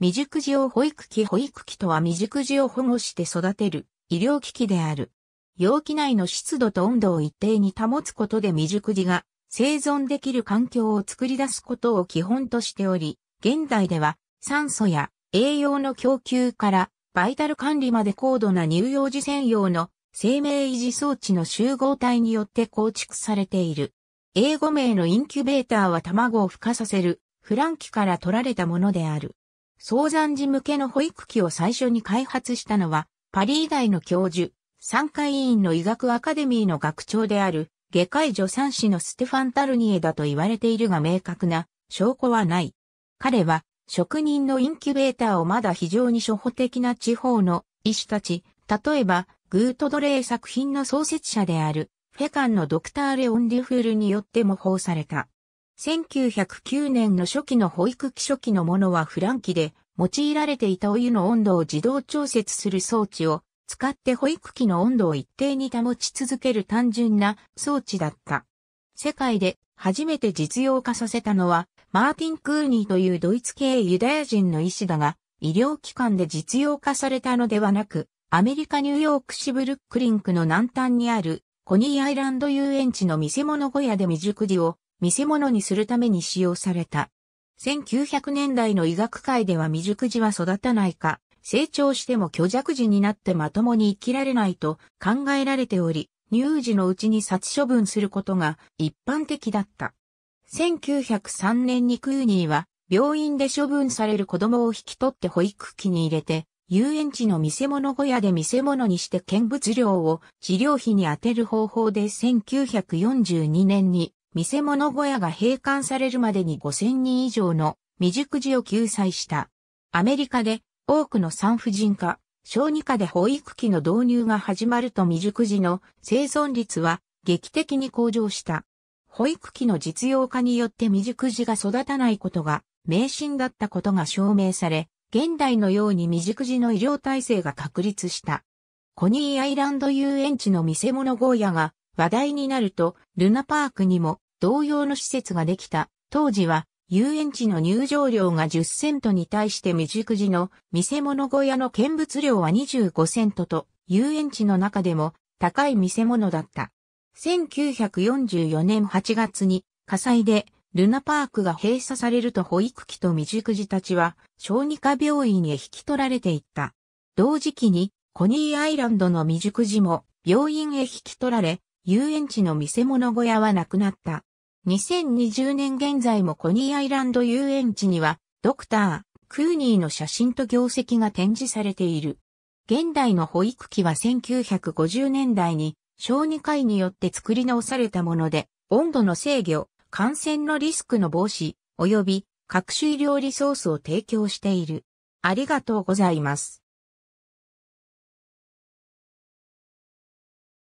未熟児用保育器保育器とは未熟児を保護して育てる医療機器である。容器内の湿度と温度を一定に保つことで未熟児が生存できる環境を作り出すことを基本としており、現代では酸素や栄養の供給からバイタル管理まで高度な乳幼児専用の生命維持装置の集合体によって構築されている。英語名のインキュベーターは卵を孵化させるフランキから取られたものである。早産児向けの保育器を最初に開発したのは、パリ医大の教授、産科医院の医学アカデミーの学長である、外科医助産師のステファン・タルニエだと言われているが明確な証拠はない。彼は、職人のインキュベーターをまだ非常に初歩的な地方の医師たち、例えば、グートドレイ作品の創設者である、フェカンのドクター・レオン・デュフールによって模倣された。1909年の初期の保育器初期のものはフランキで用いられていたお湯の温度を自動調節する装置を使って保育器の温度を一定に保ち続ける単純な装置だった。世界で初めて実用化させたのはマーティン・クーニーというドイツ系ユダヤ人の医師だが医療機関で実用化されたのではなくアメリカニューヨーク市ブルックリンクの南端にあるコニーアイランド遊園地の見せ物小屋で未熟児を見せ物にするために使用された。1900年代の医学界では未熟児は育たないか、成長しても虚弱児になってまともに生きられないと考えられており、乳児のうちに殺処分することが一般的だった。1903年にクーニーは病院で処分される子供を引き取って保育器に入れて遊園地の見せ物小屋で見せ物にして見物料を治療費に充てる方法で1942年に見せ物小屋が閉館されるまでに5000人以上の未熟児を救済した。アメリカで多くの産婦人科、小児科で保育器の導入が始まると未熟児の生存率は劇的に向上した。保育器の実用化によって未熟児が育たないことが迷信だったことが証明され、現代のように未熟児の医療体制が確立した。コニーアイランド遊園地の見せ物ゴーヤが話題になると、ルナパークにも同様の施設ができた。当時は遊園地の入場料が10セントに対して未熟児の見せ物小屋の見物料は25セントと遊園地の中でも高い見せ物だった。1944年8月に火災でルナパークが閉鎖されると保育器と未熟児たちは小児科病院へ引き取られていった。同時期にコニーアイランドの未熟児も病院へ引き取られ、遊園地の見せ物小屋はなくなった。2020年現在もコニーアイランド遊園地にはドクター、クーニーの写真と業績が展示されている。現代の保育器は1950年代に小児科医によって作り直されたもので、温度の制御、感染のリスクの防止、及び各種医療リソースを提供している。ありがとうございます。